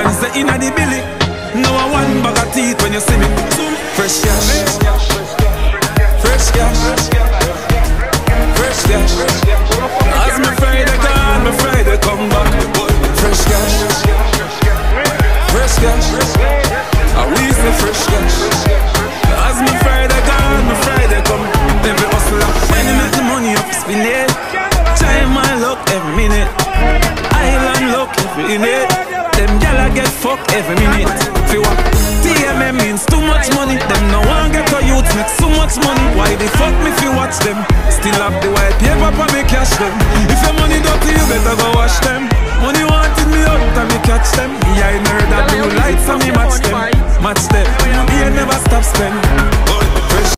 Millions the inna the billy. Now I one bag of teeth when you see me. Fresh cash, fresh cash, fresh cash. As me Friday gone, me Friday come back. Fresh cash, fresh cash. I we say fresh cash. As me Friday gone, me Friday come. Every hustler, when you make the money up, spin it. Try my luck every minute. Island luck every minute. Fucked every minute. Feel what? TMM means too much money. Them no one get a youth make so much money. Why they fuck me if you watch them? Still have the white paper for me cash them.